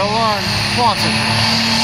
They'll learn quantity.